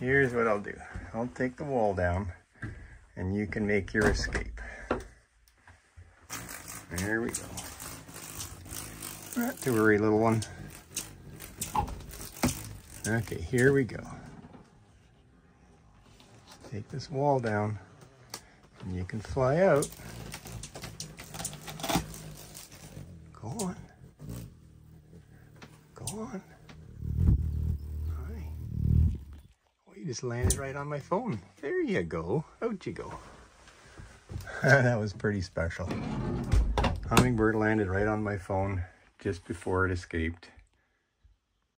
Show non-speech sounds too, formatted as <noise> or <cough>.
here's what I'll do. I'll take the wall down and you can make your escape. There we go. Not to worry, little one. Okay, here we go. Take this wall down and you can fly out. Go on. Go on. Just landed right on my phone. There you go. Out you go. <laughs> that was pretty special. Hummingbird landed right on my phone just before it escaped.